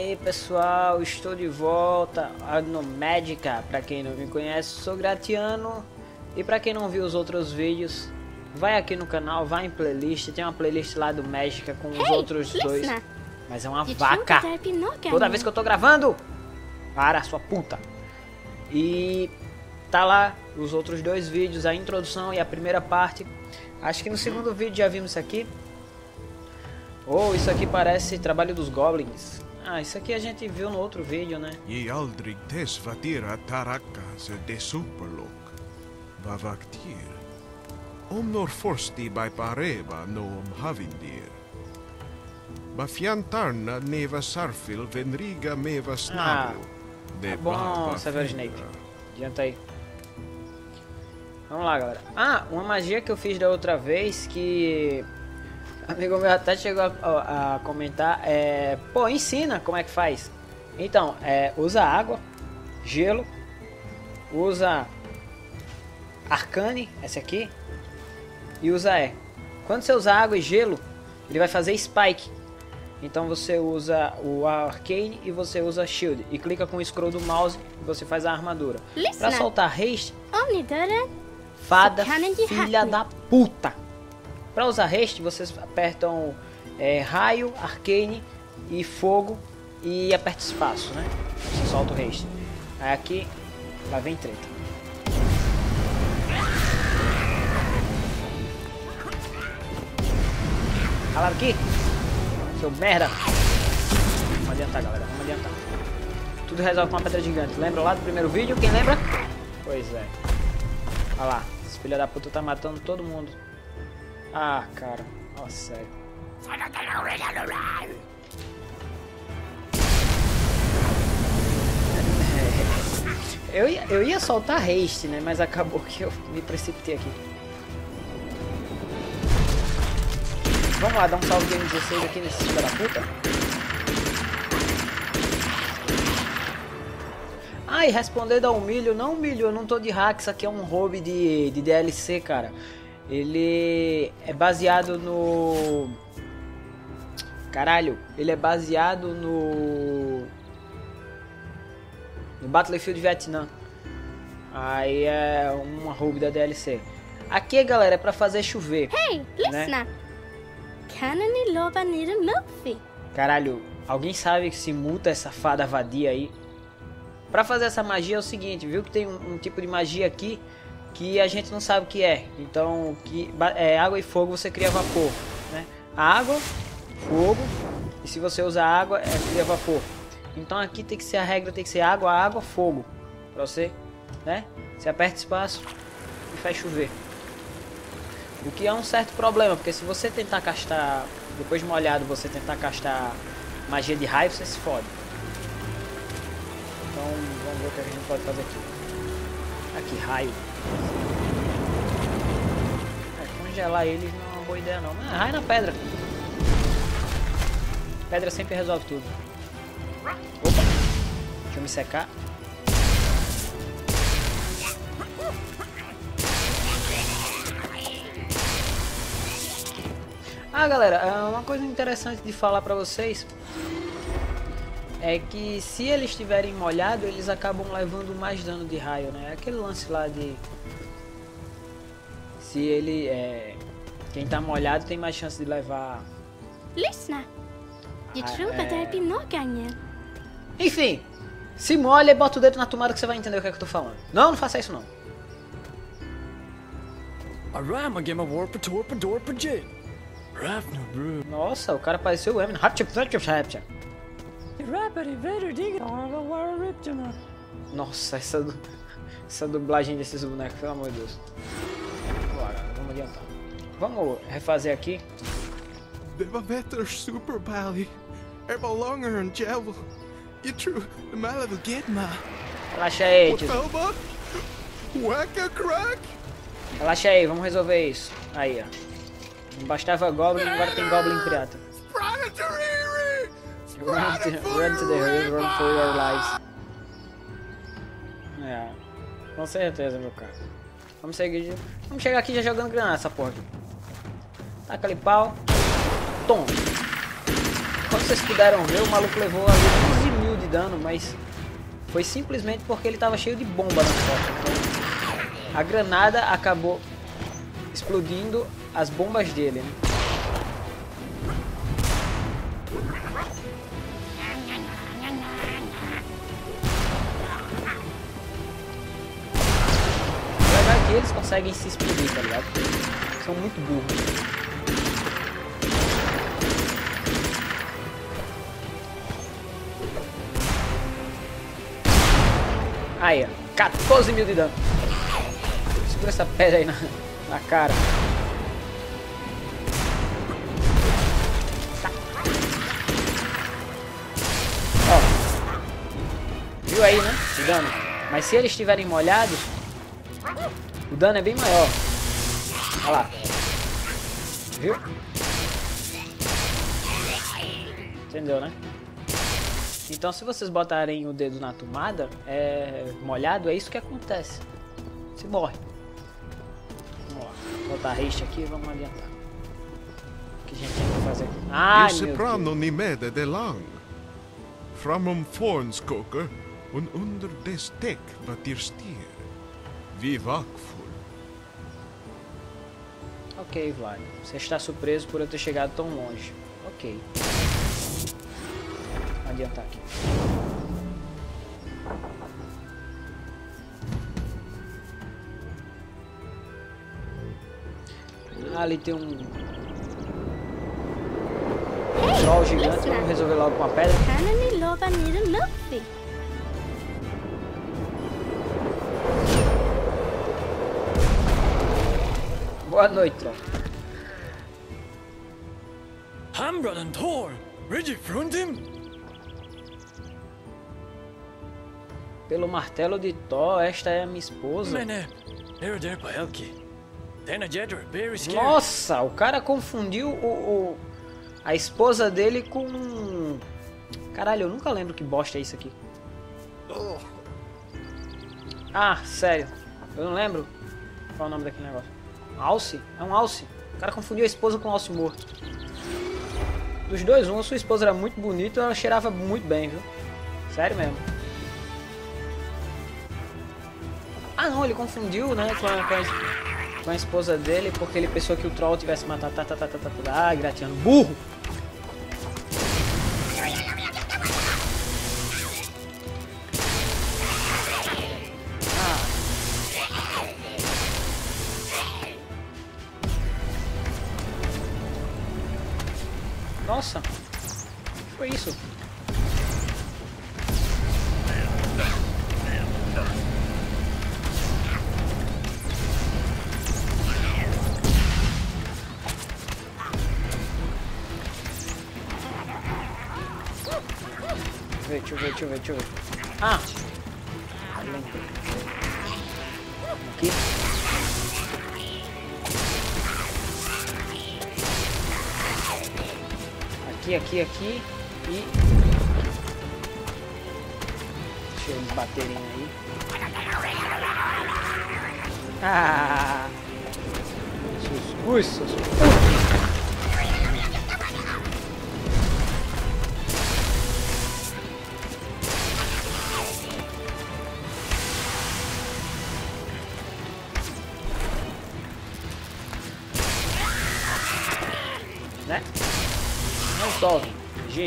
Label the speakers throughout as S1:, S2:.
S1: aí pessoal, estou de volta no Magica. Para quem não me conhece, sou Gratiano. E para quem não viu os outros vídeos, vai aqui no canal, vai em playlist. Tem uma playlist lá do Magica com os hey, outros dois. Mas é uma vaca. Toda vez que eu tô gravando, para sua puta. E tá lá os outros dois vídeos, a introdução e a primeira parte. Acho que no segundo vídeo já vimos isso aqui. Oh, isso aqui parece trabalho dos goblins. Ah, isso aqui a gente viu no outro vídeo, né?
S2: E aldrig tesvatira tarakas de superlok. Vavaktir. Omnor forsti by pareva noom havindir. Bafiantarna neva sarfil venriga meva snabel.
S1: Ah, de tá bom, Severo Snake. Adianta aí. Vamos lá, galera. Ah, uma magia que eu fiz da outra vez que amigo meu até chegou a, a, comentar, é, pô, ensina como é que faz. Então, é, usa água, gelo, usa arcane, essa aqui, e usa E. Quando você usar água e gelo, ele vai fazer spike. Então você usa o arcane e você usa shield e clica com o scroll do mouse e você faz a armadura. Para soltar haste, fada filha da puta. Para usar haste, vocês apertam é, raio, arcane e fogo e aperta espaço, né? Você solta o haste. Aí aqui, lá vem treta. Calaram aqui? Seu merda! Vamos adiantar, galera. Vamos adiantar. Tudo resolve com uma pedra gigante. Lembra lá do primeiro vídeo? Quem lembra? Pois é. Olha lá. Esse filho da puta tá matando todo mundo. Ah, cara. Nossa, sério. Eu ia, eu ia soltar haste, né? Mas acabou que eu me precipitei aqui. Vamos lá, dar um salve game 16 aqui nesse filho da puta. E responder da humilho. Não humilho, eu não tô de hack. Isso aqui é um hobby de, de DLC, cara. Ele é baseado no. Caralho, ele é baseado no. No Battlefield Vietnã. Aí é uma hub da DLC. Aqui, galera, é pra fazer chover.
S3: Hey,
S1: né?
S3: listen.
S1: Caralho, alguém sabe que se multa essa fada vadia aí? Pra fazer essa magia é o seguinte, viu que tem um, um tipo de magia aqui que a gente não sabe o que é. Então, que é, água e fogo você cria vapor, né? Água, fogo, e se você usar água, é cria vapor. Então aqui tem que ser a regra, tem que ser água, água, fogo, para você, né? Você aperta espaço e faz chover. O que é um certo problema, porque se você tentar castar, depois de molhado, você tentar castar magia de raio, você se fode. Então, vamos ver o que a gente pode fazer aqui. Aqui, raio. É, congelar eles não é uma boa ideia não. Mas raio na pedra. Pedra sempre resolve tudo. Opa! Deixa eu me secar. Ah, galera, é uma coisa interessante de falar pra vocês é que se eles estiverem molhados, eles acabam levando mais dano de raio, né? Aquele lance lá de... Se ele é... Quem tá molhado tem mais chance de levar...
S3: Lyssna! Det är
S1: Enfim, se molha e bota o dedo na tomada que você vai entender o que, é que eu tô falando. Não, não faça isso não. Nossa, o cara pareceu o Eminem. Nossa, essa, essa dublagem desses bonecos, pelo amor de Deus. Bora, vamos adiantar. Vamos refazer aqui.
S2: Better Super Bally. É longer and true.
S1: Relaxa aí, tio.
S2: Crack.
S1: Relaxa aí, vamos resolver isso. Aí, ó. Não bastava Goblin, agora tem Goblin pirata. Run to, run to the hills, run for your lives. É, com certeza, meu cara. Vamos seguir. Vamos chegar aqui já jogando granada essa porra aqui. Taca pau. Tom. Quando vocês puderam ver, o maluco levou ali 11 mil de dano, mas foi simplesmente porque ele estava cheio de bomba. Então, a granada acabou explodindo as bombas dele, né? Conseguem se explodir, tá ligado? São muito burros. Aí, ó. 14 mil de dano. Segura essa pedra aí na, na cara. Tá. Ó. Viu aí, né? O dano. Mas se eles estiverem molhados, dano é bem maior. Olha lá. Viu? Entendeu, né? Então se vocês botarem o dedo na tomada, é molhado, é isso que acontece. Você morre. Vamos lá. Botar haste aqui e vamos adiantar. O que a gente tem que fazer aqui? Ai,
S4: Use
S1: meu
S4: pranon
S1: Deus.
S4: i mede de lang. Framom fornskoker, und under des däck vad dir stier. Vi vakfull.
S1: Ok, Vlad. Você está surpreso por eu ter chegado tão longe. Ok. Adiantar aqui. Ah, ali tem um... Troll gigante. Vamos resolver logo com a pedra. Boa noite, Troll.
S5: Hambrad and Thor, ready front him?
S1: Pelo martelo de Thor, esta é a minha esposa. Nossa, o cara confundiu o, o- a esposa dele com. Caralho, eu nunca lembro que bosta é isso aqui. Ah, sério. Eu não lembro qual é o nome daquele negócio. Alce? É um alce. O cara confundiu a esposa com um alce morto. Dos dois, um, sua esposa era muito bonita ela cheirava muito bem, viu? Sério mesmo. Ah não, ele confundiu, né, com a, com a, com a esposa dele porque ele pensou que o troll tivesse matado. Tá, tá, tá, tá, tá, tá, Gratiano, burro! Nossa! Foi isso? Deixa eu ver, deixa eu ver, deixa eu ver. Ah! Aqui, aqui, aqui e... Deixa eles baterem aí. Ah! Seus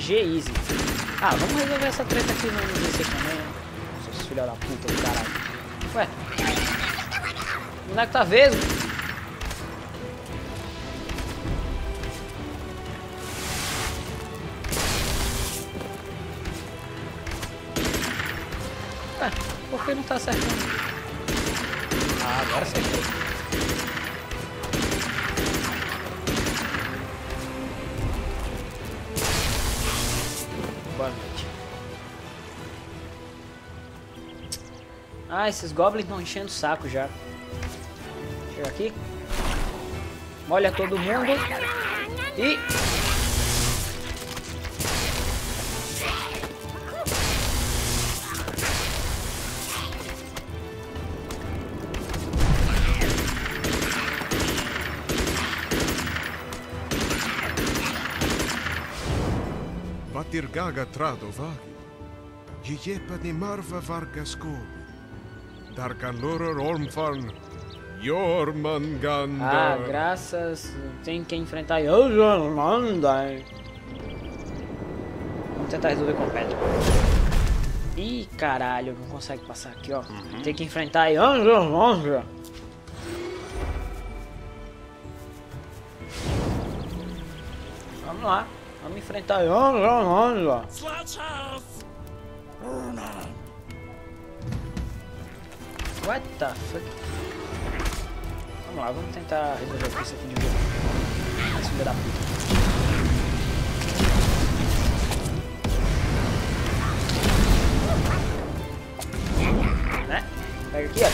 S1: GG easy. Ah, vamos resolver essa treta aqui no 16 também, né? Seus filha da puta do caralho. Ué. O boneco tá vesgo. Ué, por que não tá acertando? Ah, agora acertou. Ah, esses goblins estão enchendo o saco já. Chega aqui. Molha todo mundo. E...
S4: tir gaga trado vagi. Jejepa de marva vargasko. Dar ormfarn. Jormanganda.
S1: Ah, graças. Tem que enfrentar Manda. Vamos tentar resolver com pedra. Ih, caralho, não consegue passar aqui, ó. Tem que enfrentar Manda. Vamos lá. Vamos enfrentar Manda. What the fuck? Vamos lá, vamos tentar resolver isso aqui de novo. Esse filho da puta. Né? Pega aqui, ó.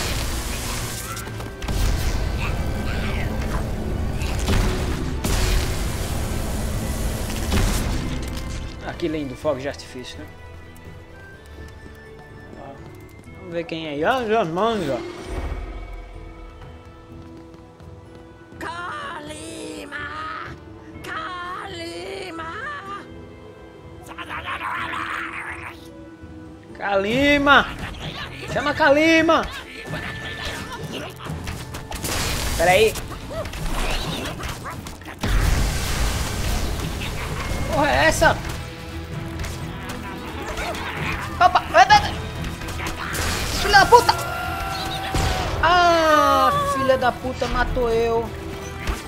S1: Ah, que lindo, fogo de artifício, né? Vamos ver quem é. Yanja Manja.
S3: Kalima! Kalima!
S1: Kalima! Chama Kalima! Pera aí. Porra é essa? Filha da puta! Ah, filha da puta matou eu.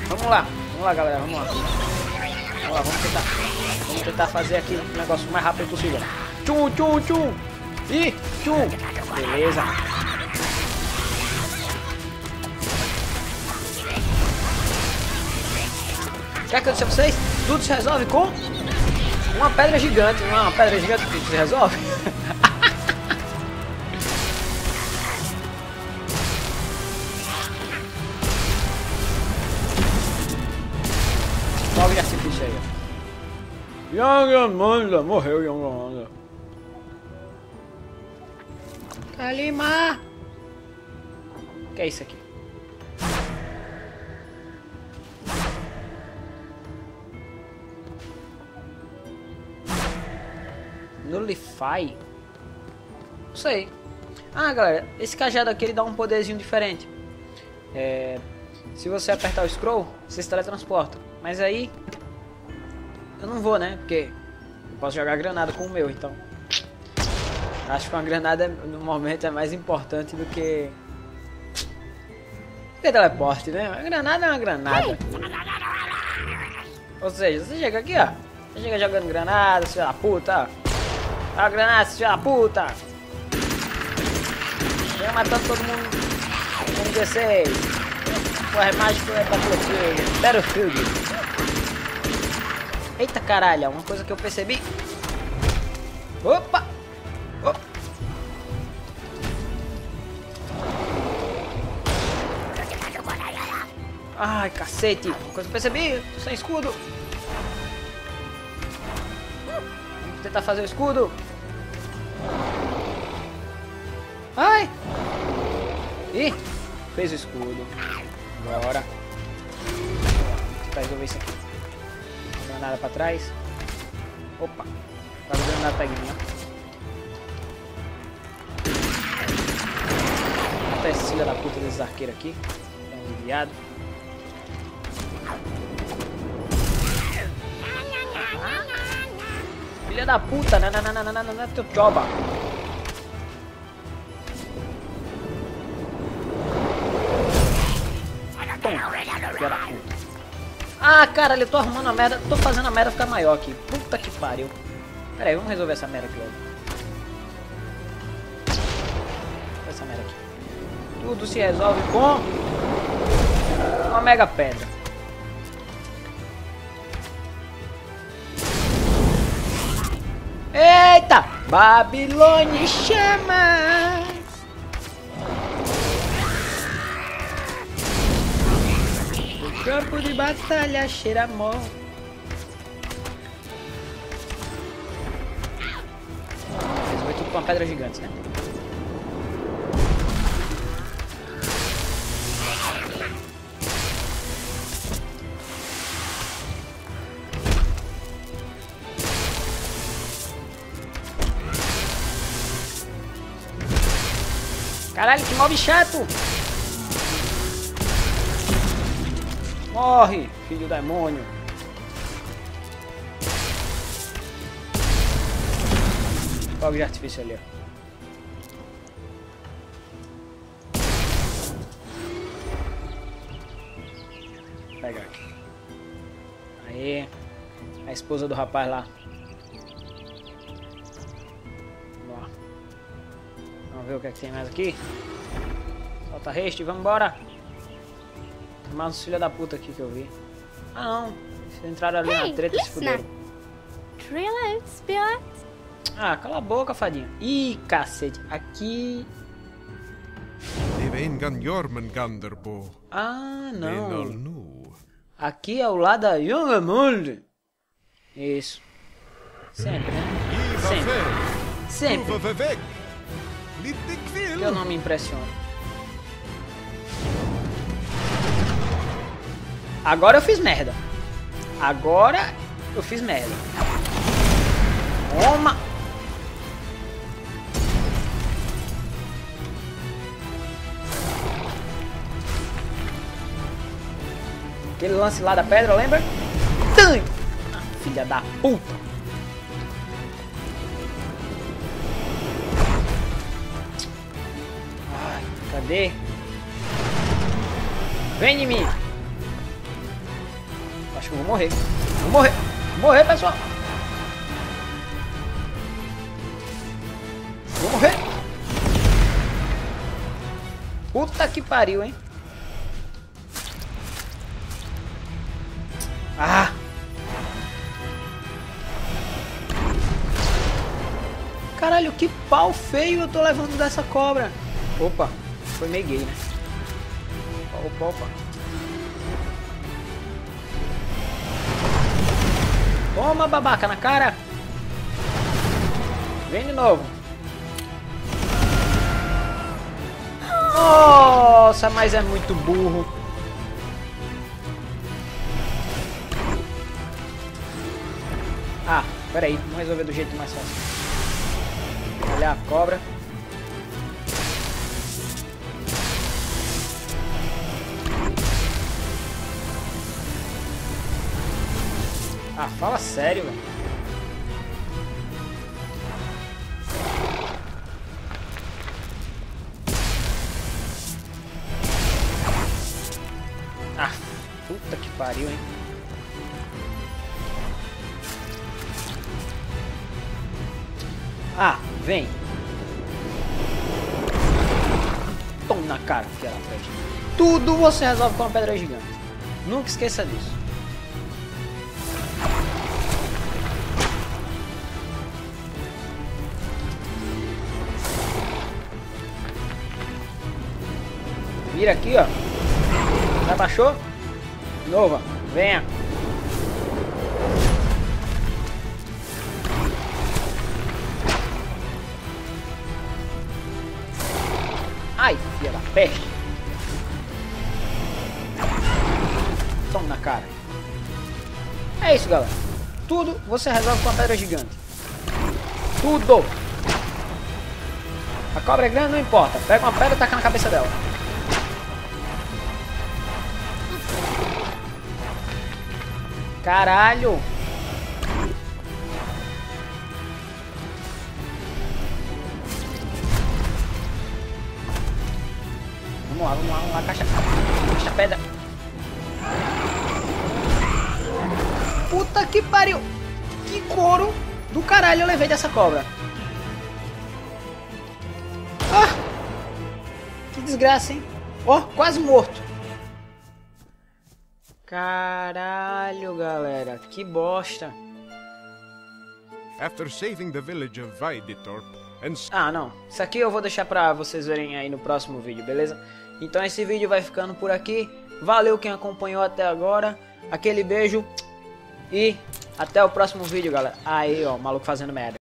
S1: Vamos lá, vamos lá galera, vamos lá. Vamos lá, vamos tentar. Vamos tentar fazer aqui o negócio mais rápido possível. Tchum, tchum, tchum. Ih, tchum. Beleza. O que aconteceu com vocês? Tudo se resolve com uma pedra gigante. Não é uma pedra gigante que se resolve? Young Amanda, morreu Young Amanda. Kalima! O que é isso aqui? Nullify? Não sei. Ah, galera, esse cajado aqui ele dá um poderzinho diferente. É, se você apertar o scroll, você se teletransporta. Mas aí eu não vou, né? Porque eu posso jogar granada com o meu, então. Acho que uma granada no momento é mais importante do que. Do que teleporte, né? Uma granada é uma granada. Ou seja, você chega aqui, ó. Você chega jogando granada, filho da puta, ó. Ó, granada, filho da puta. Chega matando todo mundo com 16. Porra, é mágico é Battlefield. Battlefield. Eita caralho, uma coisa que eu percebi. Opa! Opa! Ai, cacete! Uma coisa que eu percebi, tô sem escudo. Vamos tentar fazer o escudo. Ai! Ih, fez o escudo. Bora. Vamos tentar resolver isso aqui. Granada pra trás. Opa! Tava granada pra mim, ó. Mata esse da puta desses arqueiros aqui. Dá um. Filha da puta, nananana, teu choba. Toma, filha da puta. Ah, caralho, eu tô arrumando a merda, tô fazendo a merda ficar maior aqui. Puta que pariu. Pera aí, vamos resolver essa merda aqui logo. Essa merda aqui. Tudo se resolve com uma mega pedra. Eita! Babilônia chama! Campo de batalha cheira mó. Vocês vão tudo com uma pedra gigante, né? Caralho, que mob chato! Morre, filho demônio! Fogo de artifício ali, ó. Pega aqui. Aí. A esposa do rapaz lá. Vamos lá. Vamos ver o que, é que tem mais aqui. Solta haste, vamos embora. Mais uns filha da puta aqui que eu vi. Ah não. Eles entraram ali
S3: Hey,
S1: na treta e se fuderam.
S3: Out, Spirit.
S1: Ah, cala a boca, fadinha. Ih, cacete. Aqui. Ah, não. Aqui é o lado da Youngamund. Isso. Sempre, né? Sempre. Sempre. Eu não me impressiono. Agora eu fiz merda. Agora eu fiz merda. Toma! Aquele lance lá da pedra, lembra? Tum! Ah, filha da puta! Ai, cadê? Vem em mim! Acho que eu vou morrer. Vou morrer! Vou morrer, pessoal! Vou morrer! Puta que pariu, hein? Ah! Caralho, que pau feio eu tô levando dessa cobra. Opa, foi meio gay, né? Opa, opa. Toma, babaca, na cara. Vem de novo. Nossa, mas é muito burro. Ah, peraí, vamos resolver do jeito mais fácil. Olhar a cobra. Ah, fala sério, velho. Ah, puta que pariu, hein? Ah, vem. Tom na cara, filha da frente. Tudo você resolve com uma pedra gigante. Nunca esqueça disso. Vira aqui, ó. Já baixou? De novo, ó. Venha. Ai, filha da peste. Toma na cara. É isso, galera. Tudo você resolve com a pedra gigante. Tudo. A cobra é grande, não importa. Pega uma pedra e taca na cabeça dela. Caralho! Vamos lá, vamos lá, vamos lá, caixa. Caixa pedra. Puta que pariu! Que couro do caralho eu levei dessa cobra. Ah! Que desgraça, hein? Ó, quase morto. Caralho, galera, que bosta.
S4: After saving the village of Vaiditorp and
S1: Ah, não. Isso aqui eu vou deixar pra vocês verem aí no próximo vídeo, beleza? Então esse vídeo vai ficando por aqui. Valeu quem acompanhou até agora. Aquele beijo e até o próximo vídeo, galera. Aí, ó, o maluco fazendo merda.